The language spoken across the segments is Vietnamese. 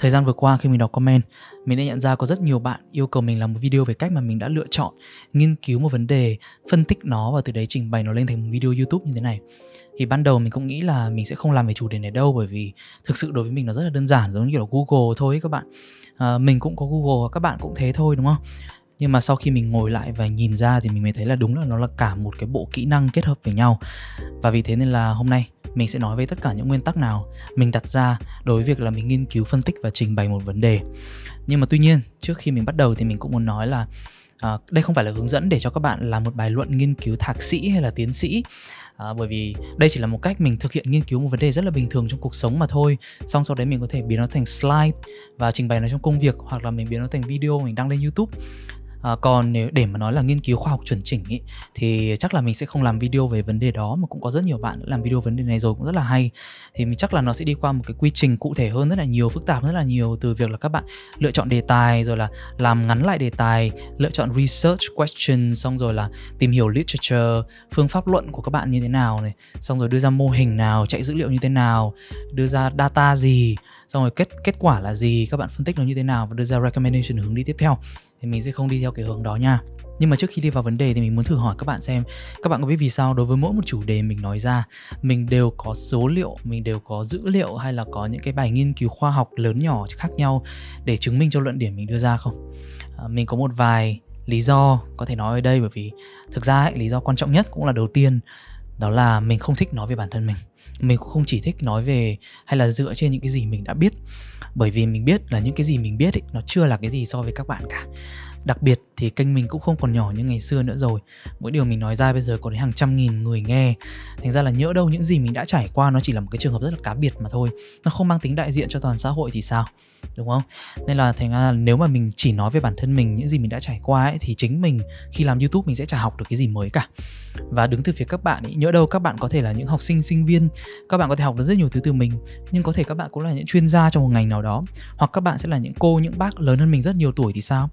Thời gian vừa qua khi mình đọc comment, mình đã nhận ra có rất nhiều bạn yêu cầu mình làm một video về cách mà mình đã lựa chọn, nghiên cứu một vấn đề, phân tích nó và từ đấy trình bày nó lên thành một video YouTube như thế này. Thì ban đầu mình cũng nghĩ là mình sẽ không làm về chủ đề này đâu bởi vì thực sự đối với mình nó rất là đơn giản giống như kiểu Google thôi các bạn. À, mình cũng có Google và các bạn cũng thế thôi đúng không? Nhưng mà sau khi mình ngồi lại và nhìn ra thì mình mới thấy là đúng là nó là cả một cái bộ kỹ năng kết hợp với nhau. Và vì thế nên là hôm nay mình sẽ nói về tất cả những nguyên tắc nào mình đặt ra đối với việc là mình nghiên cứu phân tích và trình bày một vấn đề. Nhưng mà tuy nhiên trước khi mình bắt đầu thì mình cũng muốn nói là à, đây không phải là hướng dẫn để cho các bạn làm một bài luận nghiên cứu thạc sĩ hay là tiến sĩ. À, bởi vì đây chỉ là một cách mình thực hiện nghiên cứu một vấn đề rất là bình thường trong cuộc sống mà thôi. Xong sau đấy mình có thể biến nó thành slide và trình bày nó trong công việc hoặc là mình biến nó thành video mình đăng lên youtube à, còn nếu để mà nói là nghiên cứu khoa học chuẩn chỉnh ý, thì chắc là mình sẽ không làm video về vấn đề đó mà cũng có rất nhiều bạn đã làm video vấn đề này rồi cũng rất là hay. Thì mình chắc là nó sẽ đi qua một cái quy trình cụ thể hơn rất là nhiều phức tạp rất là nhiều từ việc là các bạn lựa chọn đề tài rồi là làm ngắn lại đề tài lựa chọn research question xong rồi là tìm hiểu literature phương pháp luận của các bạn như thế nào này xong rồi đưa ra mô hình nào chạy dữ liệu như thế nào đưa ra data gì xong rồi kết kết quả là gì các bạn phân tích nó như thế nào và đưa ra recommendation hướng đi tiếp theo thì mình sẽ không đi theo cái hướng đó nha. Nhưng mà trước khi đi vào vấn đề thì mình muốn thử hỏi các bạn xem các bạn có biết vì sao đối với mỗi một chủ đề mình nói ra mình đều có số liệu mình đều có dữ liệu hay là có những cái bài nghiên cứu khoa học lớn nhỏ khác nhau để chứng minh cho luận điểm mình đưa ra không? À, mình có một vài lý do có thể nói ở đây bởi vì thực ra ấy, lý do quan trọng nhất cũng là đầu tiên đó là mình không thích nói về bản thân mình. Mình cũng không chỉ thích nói về hay là dựa trên những cái gì mình đã biết bởi vì mình biết là những cái gì mình biết ấy, nó chưa là cái gì so với các bạn cả đặc biệt thì kênh mình cũng không còn nhỏ như ngày xưa nữa rồi. Mỗi điều mình nói ra bây giờ có đến hàng trăm nghìn người nghe. Thành ra là nhỡ đâu những gì mình đã trải qua nó chỉ là một cái trường hợp rất là cá biệt mà thôi. Nó không mang tính đại diện cho toàn xã hội thì sao? Đúng không? Nên là thành ra là nếu mà mình chỉ nói về bản thân mình, những gì mình đã trải qua ấy, thì chính mình khi làm youtube mình sẽ chả học được cái gì mới cả. Và đứng từ phía các bạn ấy, nhỡ đâu các bạn có thể là những học sinh sinh viên, các bạn có thể học được rất nhiều thứ từ mình, nhưng có thể các bạn cũng là những chuyên gia trong một ngành nào đó, hoặc các bạn sẽ là những cô, những bác lớn hơn mình rất nhiều tuổi thì sao?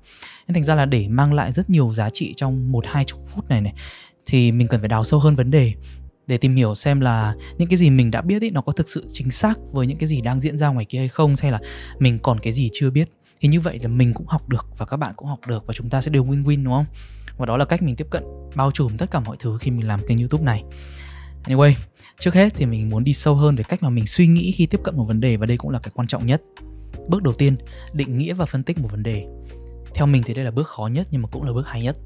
Nên thành ra là để mang lại rất nhiều giá trị trong một, hai chục phút này này, thì mình cần phải đào sâu hơn vấn đề, để tìm hiểu xem là những cái gì mình đã biết ý, nó có thực sự chính xác với những cái gì đang diễn ra ngoài kia hay không, hay là mình còn cái gì chưa biết. Thì như vậy là mình cũng học được và các bạn cũng học được và chúng ta sẽ đều win-win, đúng không? Và đó là cách mình tiếp cận, bao trùm tất cả mọi thứ khi mình làm kênh youtube này. Anyway, trước hết thì mình muốn đi sâu hơn về cách mà mình suy nghĩ khi tiếp cận một vấn đề và đây cũng là cái quan trọng nhất. Bước đầu tiên, định nghĩa và phân tích một vấn đề theo mình thì đây là bước khó nhất nhưng mà cũng là bước hay nhất.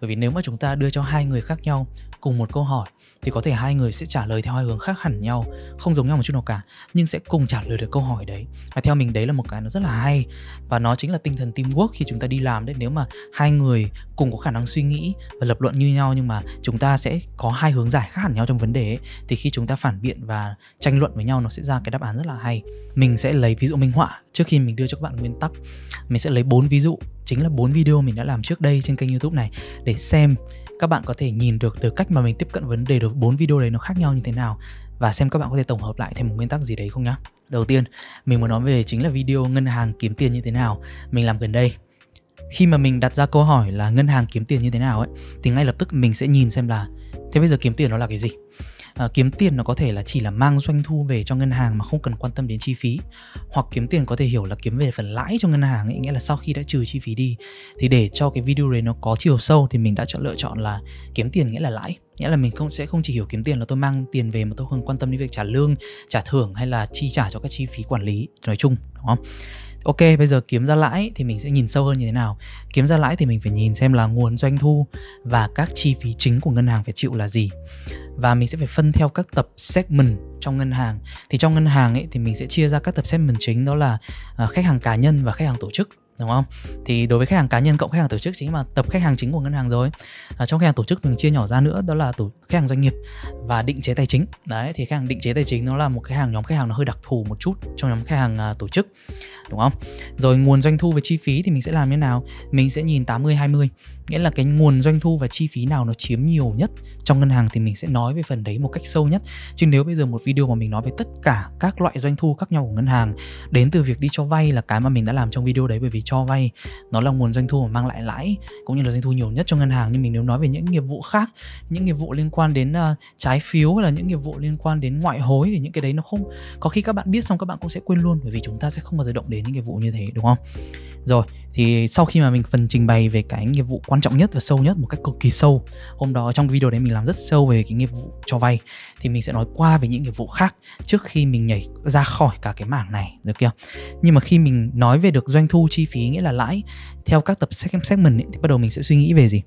Bởi vì nếu mà chúng ta đưa cho hai người khác nhau cùng một câu hỏi thì có thể hai người sẽ trả lời theo hai hướng khác hẳn nhau không giống nhau một chút nào cả nhưng sẽ cùng trả lời được câu hỏi đấy. Và theo mình đấy là một cái nó rất là hay và nó chính là tinh thần teamwork khi chúng ta đi làm đấy. Nếu mà hai người cùng có khả năng suy nghĩ và lập luận như nhau nhưng mà chúng ta sẽ có hai hướng giải khác hẳn nhau trong vấn đề ấy, thì khi chúng ta phản biện và tranh luận với nhau nó sẽ ra cái đáp án rất là hay. Mình sẽ lấy ví dụ minh họa trước khi mình đưa cho các bạn nguyên tắc. Mình sẽ lấy bốn ví dụ chính là bốn video mình đã làm trước đây trên kênh youtube này để xem các bạn có thể nhìn được từ cách mà mình tiếp cận vấn đề được bốn video đấy nó khác nhau như thế nào và xem các bạn có thể tổng hợp lại thêm một nguyên tắc gì đấy không nhá. Đầu tiên, mình muốn nói về chính là video ngân hàng kiếm tiền như thế nào mình làm gần đây. Khi mà mình đặt ra câu hỏi là ngân hàng kiếm tiền như thế nào ấy thì ngay lập tức mình sẽ nhìn xem là thế bây giờ kiếm tiền nó là cái gì? À, kiếm tiền nó có thể là chỉ là mang doanh thu về cho ngân hàng mà không cần quan tâm đến chi phí. Hoặc kiếm tiền có thể hiểu là kiếm về phần lãi cho ngân hàng ấy nghĩa là sau khi đã trừ chi phí đi. Thì để cho cái video đấy nó có chiều sâu thì mình đã chọn lựa chọn là kiếm tiền nghĩa là lãi. Nghĩa là mình không sẽ không chỉ hiểu kiếm tiền là tôi mang tiền về mà tôi không quan tâm đến việc trả lương trả thưởng hay là chi trả cho các chi phí quản lý nói chung đúng không? Ok, bây giờ kiếm ra lãi thì mình sẽ nhìn sâu hơn như thế nào? Kiếm ra lãi thì mình phải nhìn xem là nguồn doanh thu và các chi phí chính của ngân hàng phải chịu là gì. Và mình sẽ phải phân theo các tập segment trong ngân hàng. Thì trong ngân hàng ấy thì mình sẽ chia ra các tập segment chính, đó là à, khách hàng cá nhân và khách hàng tổ chức đúng không? Thì đối với khách hàng cá nhân cộng khách hàng tổ chức chính là tập khách hàng chính của ngân hàng rồi. À, trong khách hàng tổ chức mình chia nhỏ ra nữa đó là tổ khách hàng doanh nghiệp và định chế tài chính. Đấy thì khách hàng định chế tài chính nó là một cái hàng nhóm khách hàng nó hơi đặc thù một chút trong nhóm khách hàng à, tổ chức. Đúng không? Rồi nguồn doanh thu và chi phí thì mình sẽ làm như nào? Mình sẽ nhìn 80 20 nghĩa là cái nguồn doanh thu và chi phí nào nó chiếm nhiều nhất trong ngân hàng thì mình sẽ nói về phần đấy một cách sâu nhất. Chứ nếu bây giờ một video mà mình nói về tất cả các loại doanh thu khác nhau của ngân hàng đến từ việc đi cho vay là cái mà mình đã làm trong video đấy. Bởi vì cho vay. Nó là nguồn doanh thu mà mang lại lãi cũng như là doanh thu nhiều nhất cho ngân hàng. Nhưng mình nếu nói về những nghiệp vụ khác những nghiệp vụ liên quan đến uh, trái phiếu hay là những nghiệp vụ liên quan đến ngoại hối thì những cái đấy nó không có khi các bạn biết xong các bạn cũng sẽ quên luôn bởi vì chúng ta sẽ không bao giờ động đến những nghiệp vụ như thế đúng không? Rồi thì sau khi mà mình phần trình bày về cái nghiệp vụ quan trọng nhất và sâu nhất một cách cực kỳ sâu hôm đó trong video đấy mình làm rất sâu về cái nghiệp vụ cho vay thì mình sẽ nói qua về những nghiệp vụ khác trước khi mình nhảy ra khỏi cả cái mảng này được chưa? Nhưng mà khi mình nói về được doanh thu chi phí nghĩa là lãi. Theo các tập segment ấy, thì bắt đầu mình sẽ suy nghĩ về gì?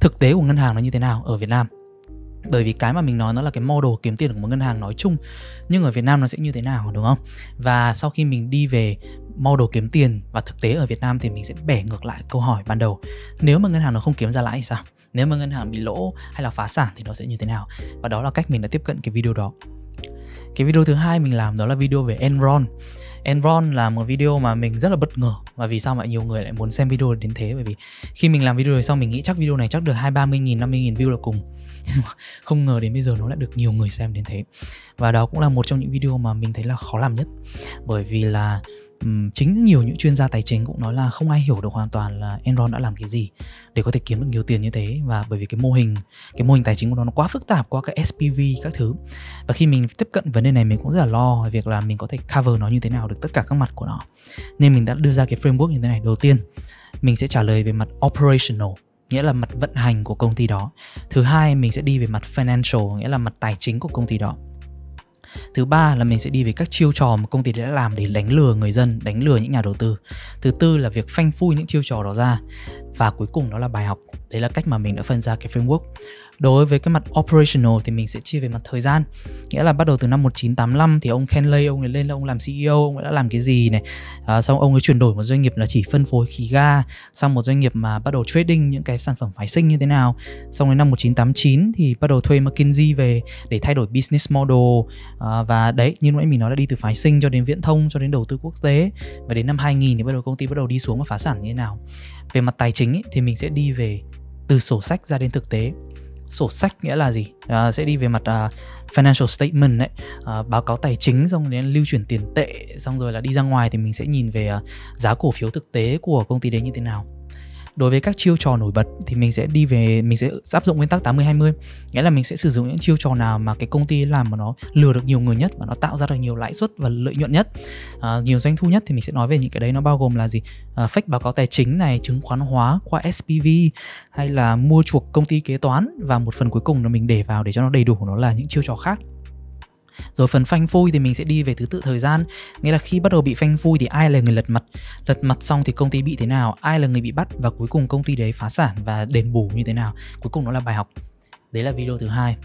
Thực tế của ngân hàng nó như thế nào ở Việt Nam? Bởi vì cái mà mình nói nó là cái model kiếm tiền của một ngân hàng nói chung nhưng ở Việt Nam nó sẽ như thế nào đúng không? Và sau khi mình đi về model kiếm tiền và thực tế ở Việt Nam thì mình sẽ bẻ ngược lại câu hỏi ban đầu. Nếu mà ngân hàng nó không kiếm ra lãi thì sao? Nếu mà ngân hàng bị lỗ hay là phá sản thì nó sẽ như thế nào? Và đó là cách mình đã tiếp cận cái video đó cái video thứ hai mình làm đó là video về Enron. Enron là một video mà mình rất là bất ngờ. Và vì sao mà nhiều người lại muốn xem video đến thế? Bởi vì khi mình làm video này xong, mình nghĩ chắc video này chắc được hai ba mươi nghìn, năm mươi nghìn view là cùng. Không ngờ đến bây giờ nó lại được nhiều người xem đến thế. Và đó cũng là một trong những video mà mình thấy là khó làm nhất. Bởi vì là um, chính nhiều những chuyên gia tài chính cũng nói là không ai hiểu được hoàn toàn là Enron đã làm cái gì để có thể kiếm được nhiều tiền như thế. Và bởi vì cái mô hình cái mô hình tài chính của nó nó quá phức tạp qua các SPV các thứ. Và khi mình tiếp cận vấn đề này mình cũng rất là lo về việc là mình có thể cover nó như thế nào được tất cả các mặt của nó. Nên mình đã đưa ra cái framework như thế này. Đầu tiên mình sẽ trả lời về mặt operational nghĩa là mặt vận hành của công ty đó. Thứ hai mình sẽ đi về mặt financial nghĩa là mặt tài chính của công ty đó thứ ba là mình sẽ đi về các chiêu trò mà công ty đã làm để đánh lừa người dân, đánh lừa những nhà đầu tư. Thứ tư là việc phanh phui những chiêu trò đó ra. Và cuối cùng đó là bài học. Đấy là cách mà mình đã phân ra cái framework đối với cái mặt operational thì mình sẽ chia về mặt thời gian. Nghĩa là bắt đầu từ năm 1985 thì ông Ken Lay ông ấy lên là ông làm CEO ông ấy đã làm cái gì này. À, xong ông ấy chuyển đổi một doanh nghiệp là chỉ phân phối khí ga sang một doanh nghiệp mà bắt đầu trading những cái sản phẩm phái sinh như thế nào. Xong đến năm 1989 thì bắt đầu thuê McKinsey về để thay đổi business model. À, và đấy như nãy mình nói là đi từ phái sinh cho đến viễn thông cho đến đầu tư quốc tế. Và đến năm 2000 thì bắt đầu công ty bắt đầu đi xuống và phá sản như thế nào. Về mặt tài chính ấy, thì mình sẽ đi về từ sổ sách ra đến thực tế sổ sách nghĩa là gì? À, sẽ đi về mặt uh, financial statement đấy. Uh, báo cáo tài chính xong đến lưu chuyển tiền tệ xong rồi là đi ra ngoài thì mình sẽ nhìn về uh, giá cổ phiếu thực tế của công ty đấy như thế nào đối với các chiêu trò nổi bật thì mình sẽ đi về mình sẽ áp dụng nguyên tắc 80 20 nghĩa là mình sẽ sử dụng những chiêu trò nào mà cái công ty làm mà nó lừa được nhiều người nhất và nó tạo ra được nhiều lãi suất và lợi nhuận nhất. À, nhiều doanh thu nhất thì mình sẽ nói về những cái đấy nó bao gồm là gì? À, fake báo cáo tài chính này chứng khoán hóa qua SPV hay là mua chuộc công ty kế toán và một phần cuối cùng là mình để vào để cho nó đầy đủ nó là những chiêu trò khác rồi phần phanh phui thì mình sẽ đi về thứ tự thời gian. Nghĩa là khi bắt đầu bị phanh phui thì ai là người lật mặt? Lật mặt xong thì công ty bị thế nào? Ai là người bị bắt? Và cuối cùng công ty đấy phá sản và đền bù như thế nào? Cuối cùng nó là bài học. Đấy là video thứ hai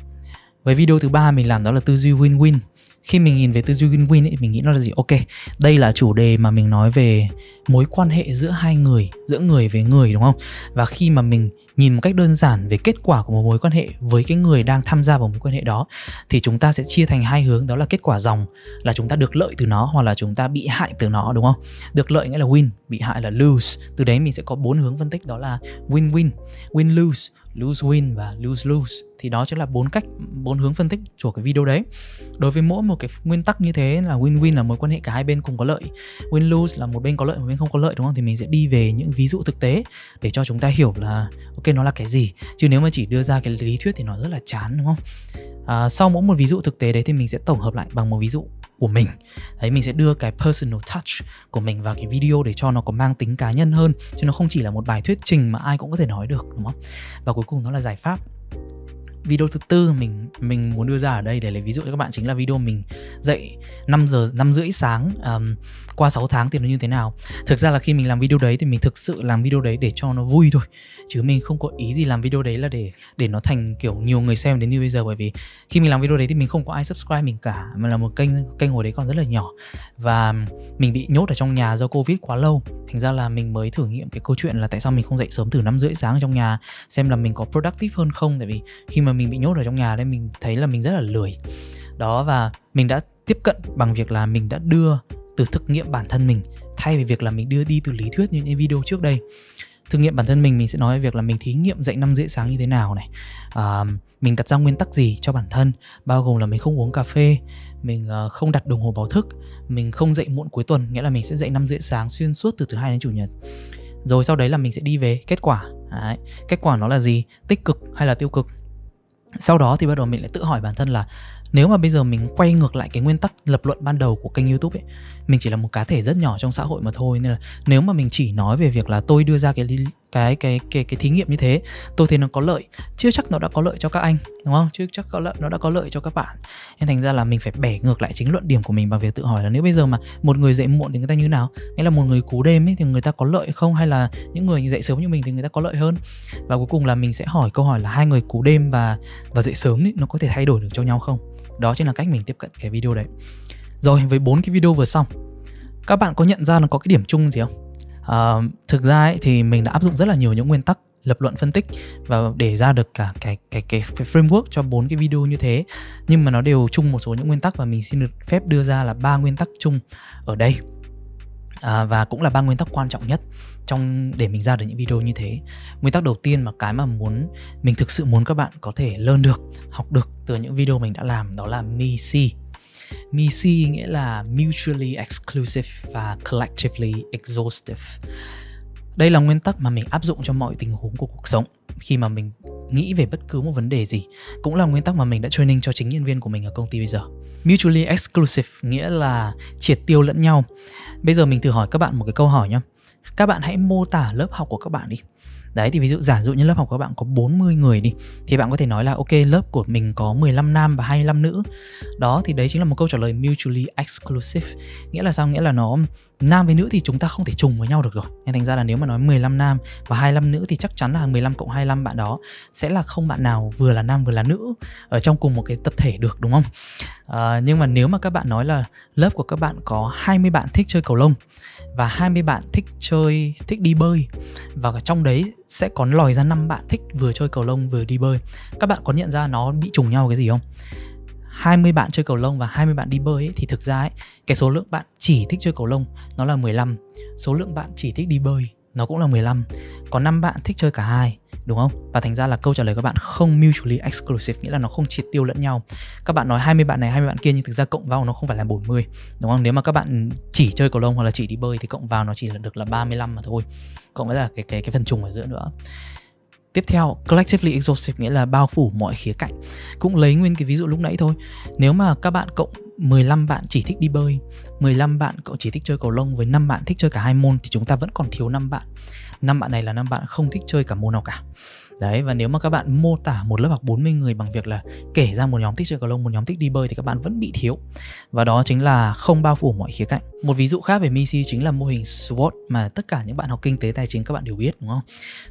với video thứ ba mình làm đó là tư duy win-win. Khi mình nhìn về tư duy win-win ấy, mình nghĩ nó là gì? Ok đây là chủ đề mà mình nói về mối quan hệ giữa hai người giữa người với người đúng không? Và khi mà mình nhìn một cách đơn giản về kết quả của một mối quan hệ với cái người đang tham gia vào mối quan hệ đó thì chúng ta sẽ chia thành hai hướng đó là kết quả dòng là chúng ta được lợi từ nó hoặc là chúng ta bị hại từ nó đúng không? Được lợi nghĩa là win bị hại là lose. Từ đấy mình sẽ có bốn hướng phân tích đó là win win win-lose Lose-win và lose lose thì đó chính là bốn cách bốn hướng phân tích của cái video đấy. Đối với mỗi một cái nguyên tắc như thế là win win là mối quan hệ cả hai bên cùng có lợi win lose là một bên có lợi một bên không có lợi đúng không? Thì mình sẽ đi về những ví dụ thực tế để cho chúng ta hiểu là ok nó là cái gì. Chứ nếu mà chỉ đưa ra cái lý thuyết thì nó rất là chán đúng không? À, sau mỗi một ví dụ thực tế đấy thì mình sẽ tổng hợp lại bằng một ví dụ của mình. Đấy, mình sẽ đưa cái personal touch của mình vào cái video để cho nó có mang tính cá nhân hơn, chứ nó không chỉ là một bài thuyết trình mà ai cũng có thể nói được, đúng không? Và cuối cùng nó là giải pháp video thứ tư mình mình muốn đưa ra ở đây để lấy ví dụ cho các bạn chính là video mình dậy 5 giờ 5 rưỡi sáng um, qua 6 tháng thì nó như thế nào. Thực ra là khi mình làm video đấy thì mình thực sự làm video đấy để cho nó vui thôi chứ mình không có ý gì làm video đấy là để để nó thành kiểu nhiều người xem đến như bây giờ. Bởi vì khi mình làm video đấy thì mình không có ai subscribe mình cả mà là một kênh kênh hồi đấy còn rất là nhỏ. Và mình bị nhốt ở trong nhà do covid quá lâu. Thành ra là mình mới thử nghiệm cái câu chuyện là tại sao mình không dậy sớm từ năm rưỡi sáng ở trong nhà xem là mình có productive hơn không. Tại vì khi mà mình bị nhốt ở trong nhà đấy mình thấy là mình rất là lười. Đó và mình đã tiếp cận bằng việc là mình đã đưa từ thực nghiệm bản thân mình thay vì việc là mình đưa đi từ lý thuyết như những video trước đây. Thực nghiệm bản thân mình mình sẽ nói về việc là mình thí nghiệm dậy năm rưỡi sáng như thế nào này. À, mình đặt ra nguyên tắc gì cho bản thân bao gồm là mình không uống cà phê mình ờ, không đặt đồng hồ báo thức mình không dậy muộn cuối tuần nghĩa là mình sẽ dậy năm rưỡi sáng xuyên suốt từ thứ hai đến chủ nhật. Rồi sau đấy là mình sẽ đi về kết quả. Đấy. kết quả nó là gì? Tích cực hay là tiêu cực? Sau đó thì bắt đầu mình lại tự hỏi bản thân là, nếu mà bây giờ mình quay ngược lại cái nguyên tắc lập luận ban đầu của kênh youtube ấy, mình chỉ là một cá thể rất nhỏ trong xã hội mà thôi. Nên là nếu mà mình chỉ nói về việc là tôi đưa ra cái cái cái cái cái thí nghiệm như thế. Tôi thấy nó có lợi. Chưa chắc nó đã có lợi cho các anh đúng không? Chưa chắc có lợi nó đã có lợi cho các bạn. Nên thành ra là mình phải bẻ ngược lại chính luận điểm của mình bằng việc tự hỏi là nếu bây giờ mà một người dậy muộn thì người ta như nào? Nghĩa là một người cú đêm ấy thì người ta có lợi không? Hay là những người dậy sớm như mình thì người ta có lợi hơn? Và cuối cùng là mình sẽ hỏi câu hỏi là hai người cú đêm và và dậy sớm ấy, nó có thể thay đổi được cho nhau không? Đó chính là cách mình tiếp cận cái video đấy. Rồi với bốn cái video vừa xong các bạn có nhận ra nó có cái điểm chung gì không? Uh, thực ra ấy, thì mình đã áp dụng rất là nhiều những nguyên tắc lập luận phân tích và để ra được cả cái cái cái, cái framework cho bốn cái video như thế. Nhưng mà nó đều chung một số những nguyên tắc và mình xin được phép đưa ra là ba nguyên tắc chung ở đây. À, và cũng là ba nguyên tắc quan trọng nhất trong để mình ra được những video như thế. Nguyên tắc đầu tiên mà cái mà muốn mình thực sự muốn các bạn có thể learn được học được từ những video mình đã làm đó là MIC MIC nghĩa là mutually exclusive và collectively exhaustive. Đây là nguyên tắc mà mình áp dụng cho mọi tình huống của cuộc sống. Khi mà mình nghĩ về bất cứ một vấn đề gì, cũng là nguyên tắc mà mình đã training cho chính nhân viên của mình ở công ty bây giờ. Mutually exclusive nghĩa là triệt tiêu lẫn nhau. Bây giờ mình thử hỏi các bạn một cái câu hỏi nhé các bạn hãy mô tả lớp học của các bạn đi. Đấy thì ví dụ giả dụ như lớp học của các bạn có 40 người đi Thì bạn có thể nói là ok lớp của mình có 15 nam và 25 nữ Đó thì đấy chính là một câu trả lời mutually exclusive Nghĩa là sao? Nghĩa là nó nam với nữ thì chúng ta không thể trùng với nhau được rồi Nên thành ra là nếu mà nói 15 nam và 25 nữ thì chắc chắn là 15 cộng 25 bạn đó Sẽ là không bạn nào vừa là nam vừa là nữ Ở trong cùng một cái tập thể được đúng không? À, nhưng mà nếu mà các bạn nói là lớp của các bạn có 20 bạn thích chơi cầu lông và 20 bạn thích chơi thích đi bơi và trong đấy sẽ có lòi ra 5 bạn thích vừa chơi cầu lông vừa đi bơi. Các bạn có nhận ra nó bị trùng nhau cái gì không? 20 bạn chơi cầu lông và 20 bạn đi bơi ấy, thì thực ra ấy, cái số lượng bạn chỉ thích chơi cầu lông nó là 15, số lượng bạn chỉ thích đi bơi nó cũng là 15. Có 5 bạn thích chơi cả hai đúng không? Và thành ra là câu trả lời các bạn không mutually exclusive nghĩa là nó không triệt tiêu lẫn nhau. Các bạn nói 20 bạn này 20 bạn kia nhưng thực ra cộng vào nó không phải là 40, đúng không? Nếu mà các bạn chỉ chơi cầu lông hoặc là chỉ đi bơi thì cộng vào nó chỉ là được là 35 mà thôi. Cộng với là cái cái cái phần trùng ở giữa nữa. Tiếp theo, collectively exhaustive nghĩa là bao phủ mọi khía cạnh. Cũng lấy nguyên cái ví dụ lúc nãy thôi. Nếu mà các bạn cộng 15 bạn chỉ thích đi bơi, 15 bạn cậu chỉ thích chơi cầu lông với 5 bạn thích chơi cả hai môn thì chúng ta vẫn còn thiếu 5 bạn năm bạn này là năm bạn không thích chơi cả môn nào cả Đấy và nếu mà các bạn mô tả một lớp học 40 người bằng việc là kể ra một nhóm thích chơi cầu lông, một nhóm thích đi bơi thì các bạn vẫn bị thiếu. Và đó chính là không bao phủ mọi khía cạnh. Một ví dụ khác về MISI chính là mô hình SWOT mà tất cả những bạn học kinh tế tài chính các bạn đều biết đúng không?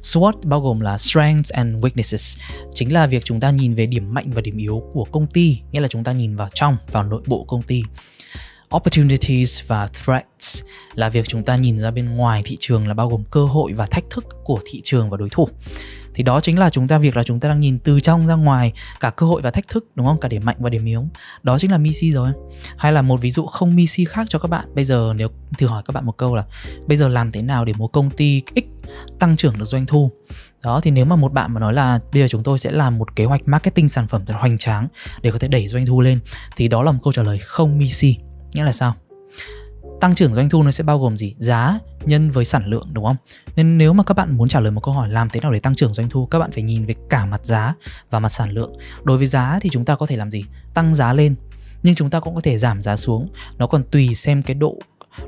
SWOT bao gồm là Strengths and Weaknesses, chính là việc chúng ta nhìn về điểm mạnh và điểm yếu của công ty, nghĩa là chúng ta nhìn vào trong, vào nội bộ công ty opportunities và threats là việc chúng ta nhìn ra bên ngoài thị trường là bao gồm cơ hội và thách thức của thị trường và đối thủ thì đó chính là chúng ta, việc là chúng ta đang nhìn từ trong ra ngoài cả cơ hội và thách thức, đúng không? Cả điểm mạnh và điểm yếu. Đó chính là misi rồi. Hay là một ví dụ không misi khác cho các bạn. Bây giờ nếu thử hỏi các bạn một câu là, bây giờ làm thế nào để một công ty x tăng trưởng được doanh thu? Đó, thì nếu mà một bạn mà nói là, bây giờ chúng tôi sẽ làm một kế hoạch marketing sản phẩm thật hoành tráng để có thể đẩy doanh thu lên, thì đó là một câu trả lời không misi. Nghĩa là sao? Tăng trưởng doanh thu nó sẽ bao gồm gì? Giá nhân với sản lượng, đúng không? Nên nếu mà các bạn muốn trả lời một câu hỏi làm thế nào để tăng trưởng doanh thu, các bạn phải nhìn về cả mặt giá và mặt sản lượng. Đối với giá thì chúng ta có thể làm gì? Tăng giá lên, nhưng chúng ta cũng có thể giảm giá xuống. Nó còn tùy xem cái độ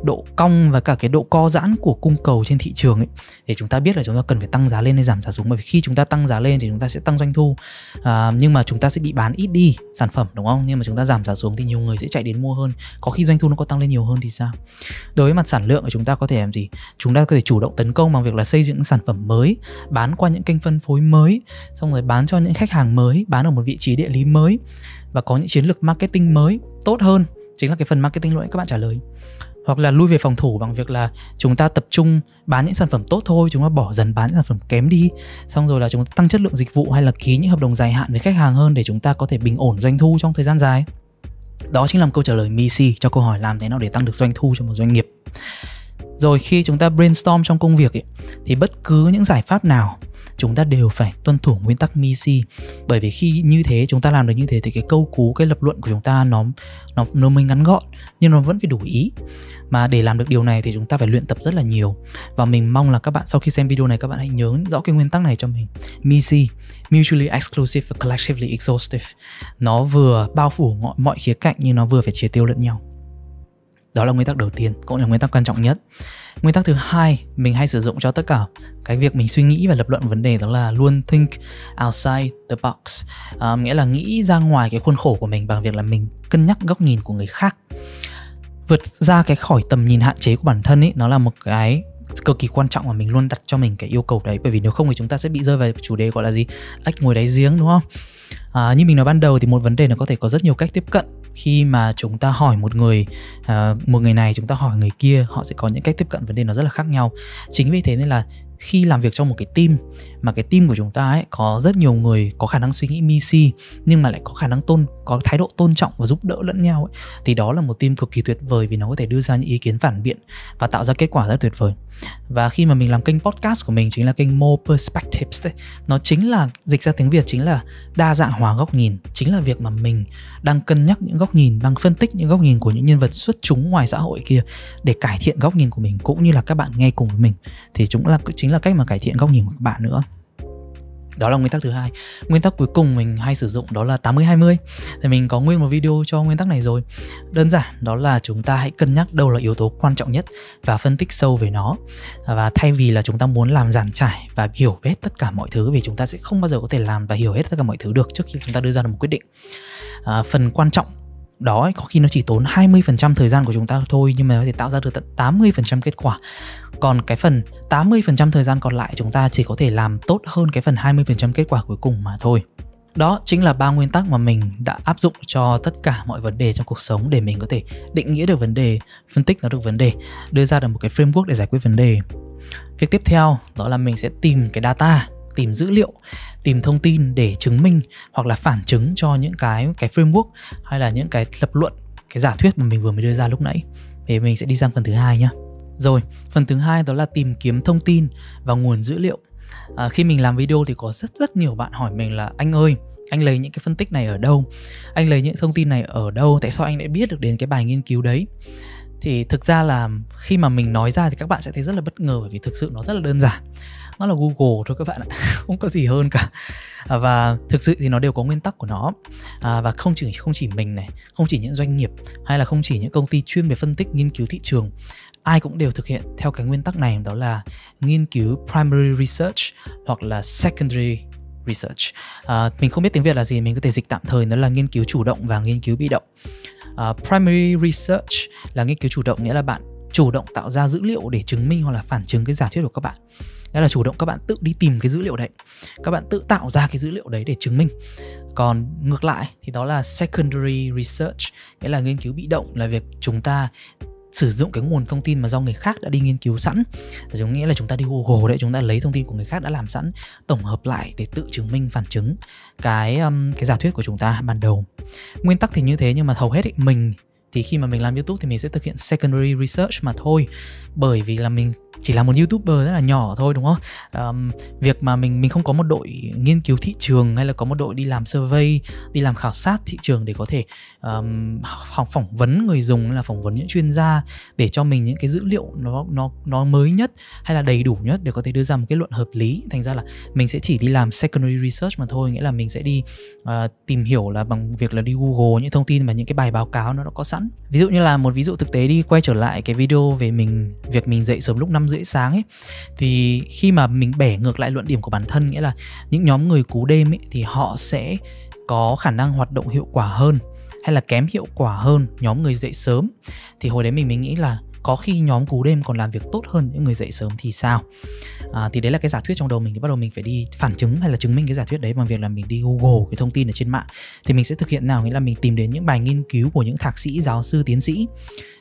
độ cong và cả cái độ co giãn của cung cầu trên thị trường ấy để chúng ta biết là chúng ta cần phải tăng giá lên hay giảm giá xuống. Bởi vì khi chúng ta tăng giá lên thì chúng ta sẽ tăng doanh thu. À, nhưng mà chúng ta sẽ bị bán ít đi sản phẩm đúng không? Nhưng mà chúng ta giảm giá xuống thì nhiều người sẽ chạy đến mua hơn. Có khi doanh thu nó có tăng lên nhiều hơn thì sao? Đối với mặt sản lượng thì chúng ta có thể làm gì? Chúng ta có thể chủ động tấn công bằng việc là xây dựng sản phẩm mới bán qua những kênh phân phối mới xong rồi bán cho những khách hàng mới bán ở một vị trí địa lý mới và có những chiến lược marketing mới tốt hơn. Chính là cái phần marketing lúc nãy các bạn trả lời hoặc là lui về phòng thủ bằng việc là chúng ta tập trung bán những sản phẩm tốt thôi chúng ta bỏ dần bán những sản phẩm kém đi. Xong rồi là chúng ta tăng chất lượng dịch vụ hay là ký những hợp đồng dài hạn với khách hàng hơn để chúng ta có thể bình ổn doanh thu trong thời gian dài. Đó chính là một câu trả lời MISI cho câu hỏi làm thế nào để tăng được doanh thu cho một doanh nghiệp. Rồi khi chúng ta brainstorm trong công việc ấy, thì bất cứ những giải pháp nào chúng ta đều phải tuân thủ nguyên tắc MISI bởi vì khi như thế chúng ta làm được như thế thì cái câu cú cái lập luận của chúng ta nó nó nó mới ngắn gọn nhưng nó vẫn phải đủ ý. Mà để làm được điều này thì chúng ta phải luyện tập rất là nhiều. Và mình mong là các bạn sau khi xem video này các bạn hãy nhớ rõ cái nguyên tắc này cho mình. MISI mutually exclusive và collectively exhaustive. Nó vừa bao phủ mọi, mọi khía cạnh nhưng nó vừa phải chia tiêu lẫn nhau. Đó là nguyên tắc đầu tiên cũng là nguyên tắc quan trọng nhất nguyên tắc thứ hai mình hay sử dụng cho tất cả cái việc mình suy nghĩ và lập luận vấn đề đó là luôn think outside the box. À, nghĩa là nghĩ ra ngoài cái khuôn khổ của mình bằng việc là mình cân nhắc góc nhìn của người khác. Vượt ra cái khỏi tầm nhìn hạn chế của bản thân ấy nó là một cái cực kỳ quan trọng mà mình luôn đặt cho mình cái yêu cầu đấy. Bởi vì nếu không thì chúng ta sẽ bị rơi vào chủ đề gọi là gì? Ếch ngồi đáy giếng đúng không? À, như mình nói ban đầu thì một vấn đề nó có thể có rất nhiều cách tiếp cận khi mà chúng ta hỏi một người uh, một người này chúng ta hỏi người kia họ sẽ có những cách tiếp cận vấn đề nó rất là khác nhau. Chính vì thế nên là khi làm việc trong một cái team mà cái team của chúng ta ấy có rất nhiều người có khả năng suy nghĩ misi nhưng mà lại có khả năng tôn có thái độ tôn trọng và giúp đỡ lẫn nhau ấy, thì đó là một team cực kỳ tuyệt vời vì nó có thể đưa ra những ý kiến phản biện và tạo ra kết quả rất tuyệt vời. Và khi mà mình làm kênh podcast của mình chính là kênh More Perspectives đấy nó chính là dịch ra tiếng Việt chính là đa dạng hóa góc nhìn chính là việc mà mình đang cân nhắc những góc nhìn đang phân tích những góc nhìn của những nhân vật xuất chúng ngoài xã hội kia để cải thiện góc nhìn của mình cũng như là các bạn nghe cùng với mình. Thì chúng là chính là cách mà cải thiện góc nhìn của các bạn nữa đó là nguyên tắc thứ hai. Nguyên tắc cuối cùng mình hay sử dụng đó là 80 20 thì mình có nguyên một video cho nguyên tắc này rồi. Đơn giản đó là chúng ta hãy cân nhắc đâu là yếu tố quan trọng nhất và phân tích sâu về nó. Và thay vì là chúng ta muốn làm giản trải và hiểu hết tất cả mọi thứ vì chúng ta sẽ không bao giờ có thể làm và hiểu hết tất cả mọi thứ được trước khi chúng ta đưa ra được một quyết định. À, phần quan trọng đó có khi nó chỉ tốn 20% thời gian của chúng ta thôi nhưng mà có thể tạo ra được tận 80% kết quả. Còn cái phần 80% thời gian còn lại chúng ta chỉ có thể làm tốt hơn cái phần 20% kết quả cuối cùng mà thôi. Đó chính là ba nguyên tắc mà mình đã áp dụng cho tất cả mọi vấn đề trong cuộc sống để mình có thể định nghĩa được vấn đề, phân tích nó được vấn đề, đưa ra được một cái framework để giải quyết vấn đề. Việc tiếp theo đó là mình sẽ tìm cái data tìm dữ liệu tìm thông tin để chứng minh hoặc là phản chứng cho những cái cái framework hay là những cái lập luận cái giả thuyết mà mình vừa mới đưa ra lúc nãy. Thì mình sẽ đi sang phần thứ hai nhé. rồi phần thứ hai đó là tìm kiếm thông tin và nguồn dữ liệu. À, khi mình làm video thì có rất rất nhiều bạn hỏi mình là anh ơi anh lấy những cái phân tích này ở đâu? Anh lấy những thông tin này ở đâu? Tại sao anh lại biết được đến cái bài nghiên cứu đấy? Thì thực ra là khi mà mình nói ra thì các bạn sẽ thấy rất là bất ngờ bởi vì thực sự nó rất là đơn giản nó là Google thôi các bạn ạ. Không có gì hơn cả. À, và thực sự thì nó đều có nguyên tắc của nó. À, và không chỉ không chỉ mình này không chỉ những doanh nghiệp hay là không chỉ những công ty chuyên về phân tích nghiên cứu thị trường ai cũng đều thực hiện theo cái nguyên tắc này đó là nghiên cứu primary research hoặc là secondary research. À, mình không biết tiếng việt là gì mình có thể dịch tạm thời nó là nghiên cứu chủ động và nghiên cứu bị động. Uh, primary research là nghiên cứu chủ động nghĩa là bạn chủ động tạo ra dữ liệu để chứng minh hoặc là phản chứng cái giả thuyết của các bạn nghĩa là chủ động các bạn tự đi tìm cái dữ liệu đấy. Các bạn tự tạo ra cái dữ liệu đấy để chứng minh. Còn ngược lại thì đó là secondary research nghĩa là nghiên cứu bị động là việc chúng ta sử dụng cái nguồn thông tin mà do người khác đã đi nghiên cứu sẵn. Chúng nghĩa là chúng ta đi google đấy chúng ta lấy thông tin của người khác đã làm sẵn tổng hợp lại để tự chứng minh phản chứng cái um, cái giả thuyết của chúng ta ban đầu. Nguyên tắc thì như thế nhưng mà hầu hết ý, mình thì khi mà mình làm youtube thì mình sẽ thực hiện secondary research mà thôi. Bởi vì là mình chỉ là một youtuber rất là nhỏ thôi đúng không? Um, việc mà mình mình không có một đội nghiên cứu thị trường hay là có một đội đi làm survey đi làm khảo sát thị trường để có thể um, phỏng vấn người dùng là phỏng vấn những chuyên gia để cho mình những cái dữ liệu nó nó nó mới nhất hay là đầy đủ nhất để có thể đưa ra một cái luận hợp lý. Thành ra là mình sẽ chỉ đi làm secondary research mà thôi nghĩa là mình sẽ đi uh, tìm hiểu là bằng việc là đi google những thông tin và những cái bài báo cáo nó đã có sẵn ví dụ như là một ví dụ thực tế đi, quay trở lại cái video về mình, việc mình dậy sớm lúc 5 rưỡi sáng ấy, thì khi mà mình bẻ ngược lại luận điểm của bản thân, nghĩa là những nhóm người cú đêm ấy, thì họ sẽ có khả năng hoạt động hiệu quả hơn hay là kém hiệu quả hơn nhóm người dậy sớm. Thì hồi đấy mình mới nghĩ là có khi nhóm cú đêm còn làm việc tốt hơn những người dậy sớm thì sao? À, thì đấy là cái giả thuyết trong đầu mình. Thì bắt đầu mình phải đi phản chứng hay là chứng minh cái giả thuyết đấy bằng việc là mình đi google cái thông tin ở trên mạng. Thì mình sẽ thực hiện nào? Nghĩa là mình tìm đến những bài nghiên cứu của những thạc sĩ giáo sư tiến sĩ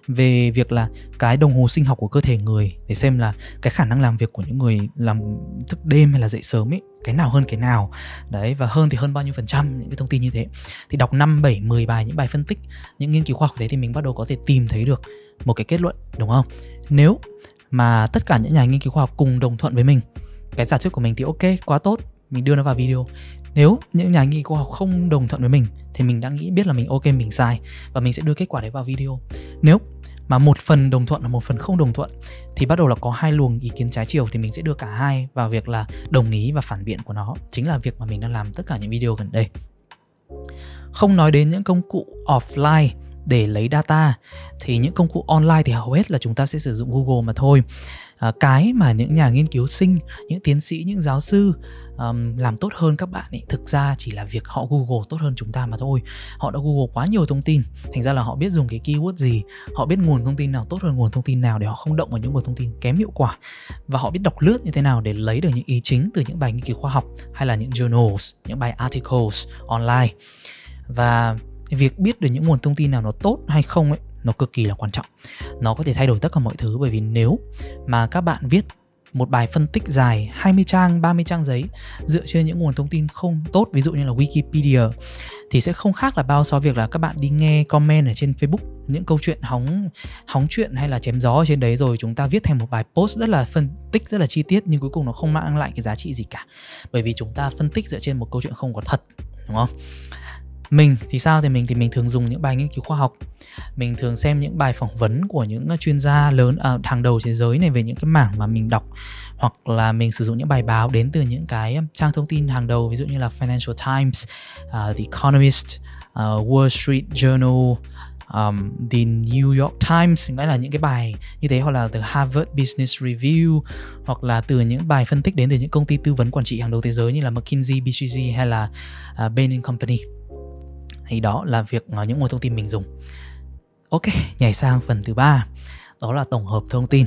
về việc là cái đồng hồ sinh học của cơ thể người để xem là cái khả năng làm việc của những người làm thức đêm hay là dậy sớm ấy cái nào hơn cái nào. Đấy và hơn thì hơn bao nhiêu phần trăm những cái thông tin như thế. Thì đọc 5, 7, 10 bài những bài phân tích những nghiên cứu khoa học thế thì mình bắt đầu có thể tìm thấy được một cái kết luận đúng không? Nếu mà tất cả những nhà nghiên cứu khoa học cùng đồng thuận với mình cái giả thuyết của mình thì ok quá tốt mình đưa nó vào video nếu những nhà nghiên cứu khoa học không đồng thuận với mình, thì mình đã nghĩ biết là mình ok, mình sai, và mình sẽ đưa kết quả đấy vào video. Nếu mà một phần đồng thuận và một phần không đồng thuận, thì bắt đầu là có hai luồng ý kiến trái chiều, thì mình sẽ đưa cả hai vào việc là đồng ý và phản biện của nó. Chính là việc mà mình đang làm tất cả những video gần đây. Không nói đến những công cụ offline để lấy data, thì những công cụ online thì hầu hết là chúng ta sẽ sử dụng Google mà thôi à, cái mà những nhà nghiên cứu sinh những tiến sĩ những giáo sư um, làm tốt hơn các bạn ấy thực ra chỉ là việc họ google tốt hơn chúng ta mà thôi. Họ đã google quá nhiều thông tin thành ra là họ biết dùng cái keyword gì họ biết nguồn thông tin nào tốt hơn nguồn thông tin nào để họ không động vào những nguồn thông tin kém hiệu quả và họ biết đọc lướt như thế nào để lấy được những ý chính từ những bài nghiên cứu khoa học hay là những journals những bài articles online. Và việc biết được những nguồn thông tin nào nó tốt hay không ấy nó cực kỳ là quan trọng. Nó có thể thay đổi tất cả mọi thứ bởi vì nếu mà các bạn viết một bài phân tích dài 20 trang, 30 trang giấy dựa trên những nguồn thông tin không tốt ví dụ như là Wikipedia thì sẽ không khác là bao so việc là các bạn đi nghe comment ở trên Facebook những câu chuyện hóng hóng chuyện hay là chém gió ở trên đấy rồi chúng ta viết thành một bài post rất là phân tích rất là chi tiết nhưng cuối cùng nó không mang lại cái giá trị gì cả. Bởi vì chúng ta phân tích dựa trên một câu chuyện không có thật đúng không? Mình thì sao? Thì mình thì mình thường dùng những bài nghiên cứu khoa học. Mình thường xem những bài phỏng vấn của những ờ, chuyên gia lớn à, hàng đầu thế giới này về những cái mảng mà mình đọc hoặc là mình sử dụng những bài báo đến từ những cái ờ, trang thông tin hàng đầu ví dụ như là Financial Times, uh, The Economist, uh, Wall Street Journal, um, The New York Times nghĩa là những cái bài như thế hoặc là từ Harvard Business Review hoặc là từ những bài phân tích đến từ những công ty tư vấn quản trị hàng đầu thế giới như là McKinsey, BCG hay là uh, Bain Company thì đó là việc à, những nguồn thông tin mình dùng. Ok, nhảy sang phần thứ ba, đó là tổng hợp thông tin.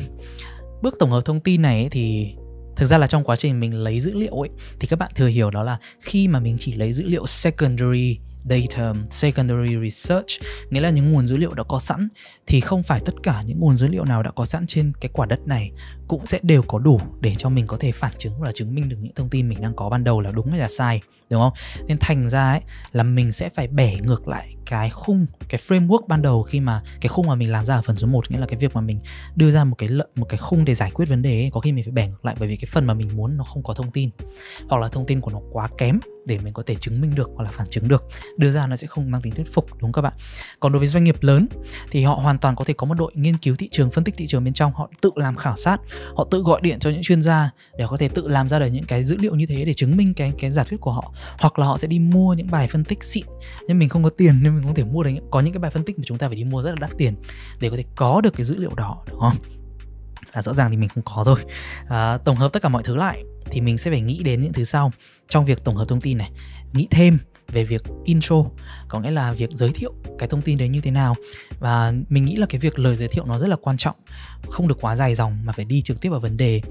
Bước tổng hợp thông tin này thì thực ra là trong quá trình mình lấy dữ liệu ấy, thì các bạn thừa hiểu đó là khi mà mình chỉ lấy dữ liệu secondary data, secondary research, nghĩa là những nguồn dữ liệu đã có sẵn thì không phải tất cả những nguồn dữ liệu nào đã có sẵn trên cái quả đất này cũng sẽ đều có đủ để cho mình có thể phản chứng và chứng minh được những thông tin mình đang có ban đầu là đúng hay là sai đúng không? Nên thành ra ấy là mình sẽ phải bẻ ngược lại cái khung cái framework ban đầu khi mà cái khung mà mình làm ra ở phần số 1 nghĩa là cái việc mà mình đưa ra một cái lợi một cái khung để giải quyết vấn đề ấy, có khi mình phải bẻ ngược lại bởi vì cái phần mà mình muốn nó không có thông tin hoặc là thông tin của nó quá kém để mình có thể chứng minh được hoặc là phản chứng được. Đưa ra nó sẽ không mang tính thuyết phục đúng không các bạn? Còn đối với doanh nghiệp lớn thì họ hoàn toàn có thể có một đội nghiên cứu thị trường phân tích thị trường bên trong. Họ tự làm khảo sát họ tự gọi điện cho những chuyên gia để có thể tự làm ra được những cái dữ liệu như thế để chứng minh cái cái giả thuyết của họ. Hoặc là họ sẽ đi mua những bài phân tích xịn. Nhưng mình không có tiền nên mình không thể mua được có những cái bài phân tích mà chúng ta phải đi mua rất là đắt tiền để có thể có được cái dữ liệu đó đúng không? Là rõ ràng thì mình không có rồi à, tổng hợp tất cả mọi thứ lại thì mình sẽ phải nghĩ đến những thứ sau. Trong việc tổng hợp thông tin này nghĩ thêm về việc intro có nghĩa là việc giới thiệu cái thông tin đấy như thế nào. Và mình nghĩ là cái việc lời giới thiệu nó rất là quan trọng không được quá dài dòng mà phải đi trực tiếp vào vấn đề.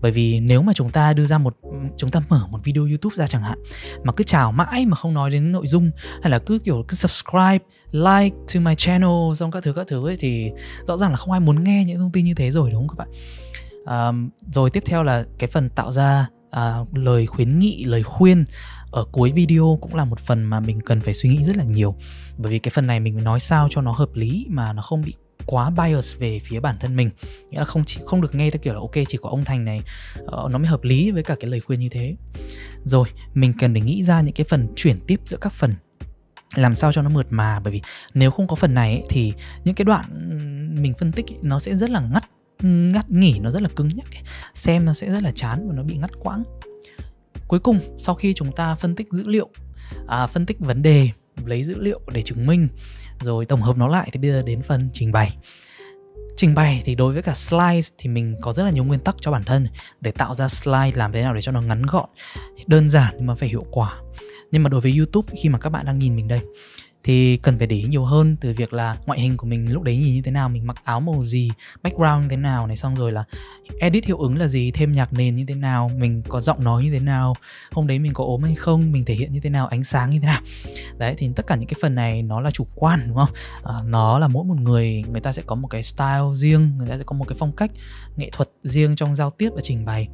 Bởi vì nếu mà chúng ta đưa ra một chúng ta mở một video youtube ra chẳng hạn mà cứ chào mãi mà không nói đến nội dung hay là cứ kiểu cứ subscribe like to my channel xong các thứ các thứ ấy thì rõ ràng là không ai muốn nghe những thông tin như thế rồi đúng không các bạn? Um, rồi tiếp theo là cái phần tạo ra à, lời khuyến nghị lời khuyên ở cuối video cũng là một phần mà mình cần phải suy nghĩ rất là nhiều. Bởi vì cái phần này mình nói sao cho nó hợp lý mà nó không bị quá bias về phía bản thân mình. Nghĩa là không chỉ không được nghe theo kiểu là ok chỉ có ông thành này uh, nó mới hợp lý với cả cái lời khuyên như thế. Rồi mình cần để nghĩ ra những cái phần chuyển tiếp giữa các phần. Làm sao cho nó mượt mà bởi vì nếu không có phần này ấy, thì những cái đoạn mình phân tích ấy, nó sẽ rất là ngắt ngắt nghỉ nó rất là cứng nhắc xem nó sẽ rất là chán và nó bị ngắt quãng cuối cùng sau khi chúng ta phân tích dữ liệu à, phân tích vấn đề lấy dữ liệu để chứng minh rồi tổng hợp nó lại thì bây giờ đến phần trình bày. Trình bày thì đối với cả slide thì mình có rất là nhiều nguyên tắc cho bản thân để tạo ra slide làm thế nào để cho nó ngắn gọn đơn giản nhưng mà phải hiệu quả. Nhưng mà đối với youtube khi mà các bạn đang nhìn mình đây thì cần phải để ý nhiều hơn từ việc là ngoại hình của mình lúc đấy nhìn như thế nào mình mặc áo màu gì background như thế nào này xong rồi là edit hiệu ứng là gì thêm nhạc nền như thế nào mình có giọng nói như thế nào hôm đấy mình có ốm hay không mình thể hiện như thế nào ánh sáng như thế nào. Đấy thì tất cả những cái phần này nó là chủ quan đúng không? À, nó là mỗi một người người ta sẽ có một cái style riêng người ta sẽ có một cái phong cách nghệ thuật riêng trong giao tiếp và trình bày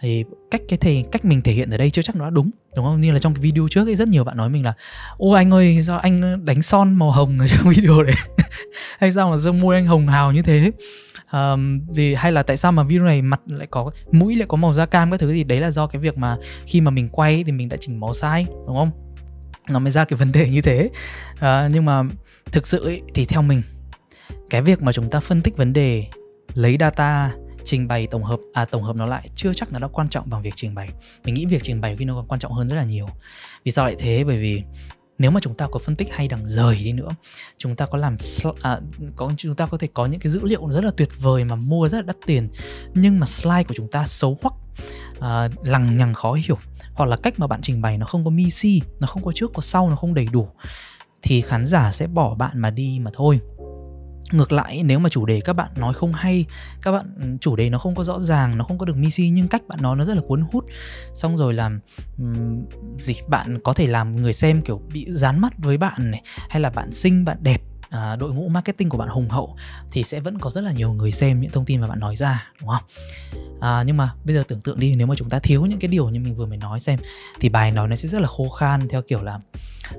thì cách cái thể cách mình thể hiện ở đây chưa chắc nó đã đúng đúng không? Như là trong cái video trước ấy rất nhiều bạn nói mình là ô anh ơi sao anh đánh son màu hồng ở trong video đấy? Hay sao mà dương môi anh hồng hào như thế? Um, vì hay là tại sao mà video này mặt lại có mũi lại có màu da cam các thứ thì đấy là do cái việc mà khi mà mình quay thì mình đã chỉnh màu sai đúng không? Nó mới ra cái vấn đề như thế. Uh, nhưng mà thực sự ấy, thì theo mình cái việc mà chúng ta phân tích vấn đề lấy data trình bày tổng hợp à tổng hợp nó lại chưa chắc là nó quan trọng bằng việc trình bày. Mình nghĩ việc trình bày khi nó còn quan trọng hơn rất là nhiều. Vì sao lại thế? Bởi vì nếu mà chúng ta có phân tích hay đằng rời đi nữa chúng ta có làm à, có chúng ta có thể có những cái dữ liệu rất là tuyệt vời mà mua rất là đắt tiền nhưng mà slide của chúng ta xấu hoắc à, lằng nhằng khó hiểu hoặc là cách mà bạn trình bày nó không có mi si nó không có trước có sau nó không đầy đủ thì khán giả sẽ bỏ bạn mà đi mà thôi ngược lại nếu mà chủ đề các bạn nói không hay các bạn ừ, chủ đề nó không có rõ ràng nó không có được misi nhưng cách bạn nói nó rất là cuốn hút. Xong rồi làm um, gì bạn có thể làm người xem kiểu bị dán mắt với bạn này hay là bạn xinh bạn đẹp à, đội ngũ marketing của bạn hùng hậu thì sẽ vẫn có rất là nhiều người xem những thông tin mà bạn nói ra đúng không? À, nhưng mà bây giờ tưởng tượng đi nếu mà chúng ta thiếu những cái điều như mình vừa mới nói xem thì bài nói nó sẽ rất là khô khan theo kiểu là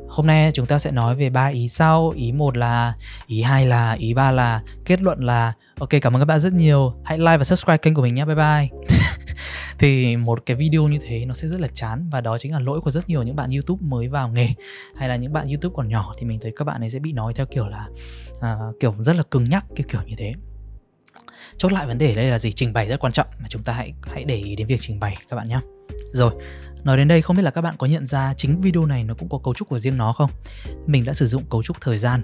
hôm nay chúng ta sẽ nói về ba ý sau. Ý một là ý hai là ý ba là kết luận là ok cảm ơn các bạn rất nhiều. Hãy like và subscribe kênh của mình nhé. Bye bye. Thì một cái video như thế nó sẽ rất là chán và đó chính là lỗi của rất nhiều những bạn youtube mới vào nghề. Hay là những bạn youtube còn nhỏ thì mình thấy các bạn ấy sẽ bị nói theo kiểu là uh, kiểu rất là cứng nhắc kiểu kiểu như thế chốt lại vấn đề đây là gì? Trình bày rất quan trọng. Mà chúng ta hãy hãy để ý đến việc trình bày, các bạn nhé. Rồi, nói đến đây không biết là các bạn có nhận ra chính video này nó cũng có cấu trúc của riêng nó không? Mình đã sử dụng cấu trúc thời gian,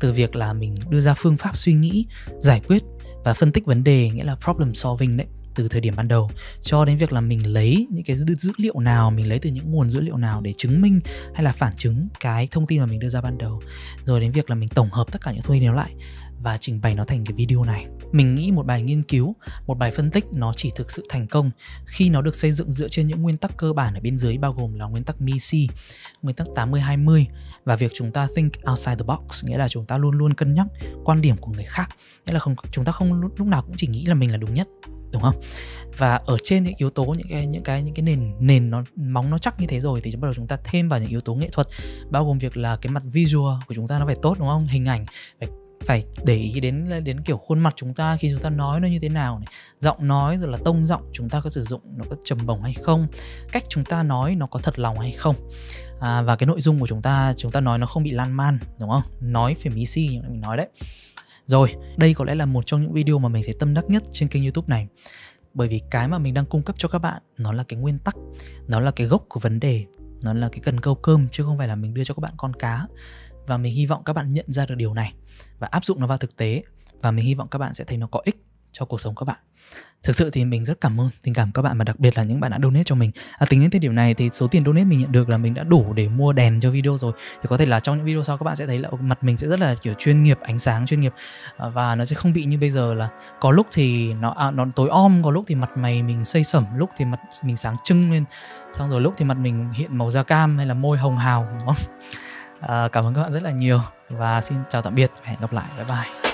từ việc là mình đưa ra phương pháp suy nghĩ, giải quyết và phân tích vấn đề, nghĩa là problem solving đấy, từ thời điểm ban đầu, cho đến việc là mình lấy những cái dữ liệu nào, mình lấy từ những nguồn dữ liệu nào để chứng minh hay là phản chứng cái thông tin mà mình đưa ra ban đầu. Rồi đến việc là mình tổng hợp tất cả những thông tin đó lại và trình bày nó thành cái video này. Mình nghĩ một bài nghiên cứu, một bài phân tích nó chỉ thực sự thành công khi nó được xây dựng dựa trên những nguyên tắc cơ bản ở bên dưới bao gồm là nguyên tắc MISI, nguyên tắc 80-20 và việc chúng ta think outside the box, nghĩa là chúng ta luôn luôn cân nhắc quan điểm của người khác. Nghĩa là không chúng ta không lúc nào cũng chỉ nghĩ là mình là đúng nhất đúng không và ở trên những yếu tố những cái những cái những cái nền nền nó móng nó chắc như thế rồi thì bắt đầu chúng ta thêm vào những yếu tố nghệ thuật bao gồm việc là cái mặt visual của chúng ta nó phải tốt đúng không hình ảnh phải phải để ý đến đến kiểu khuôn mặt chúng ta khi chúng ta nói nó như thế nào này giọng nói rồi là tông giọng chúng ta có sử dụng nó có trầm bổng hay không cách chúng ta nói nó có thật lòng hay không à, và cái nội dung của chúng ta chúng ta nói nó không bị lan man đúng không nói phải mí si như mình nói đấy rồi, đây có lẽ là một trong những video mà mình thấy tâm đắc nhất trên kênh YouTube này. Bởi vì cái mà mình đang cung cấp cho các bạn nó là cái nguyên tắc, nó là cái gốc của vấn đề, nó là cái cần câu cơm chứ không phải là mình đưa cho các bạn con cá. Và mình hy vọng các bạn nhận ra được điều này và áp dụng nó vào thực tế. Và mình hy vọng các bạn sẽ thấy nó có ích cho cuộc sống các bạn. Thực sự thì mình rất cảm ơn tình cảm các bạn và đặc biệt là những bạn đã donate cho mình. À, tính đến thời điểm này thì số tiền donate mình nhận được là mình đã đủ để mua đèn cho video rồi. Thì có thể là trong những video sau các bạn sẽ thấy là mặt mình sẽ rất là kiểu chuyên nghiệp ánh sáng chuyên nghiệp. À, và nó sẽ không bị như bây giờ là có lúc thì nó à, nó tối om có lúc thì mặt mày mình xây sẩm lúc thì mặt mình sáng trưng lên. Xong rồi lúc thì mặt mình hiện màu da cam hay là môi hồng hào đúng không? À, cảm ơn các bạn rất là nhiều và xin chào tạm biệt hẹn gặp lại. Bye bye.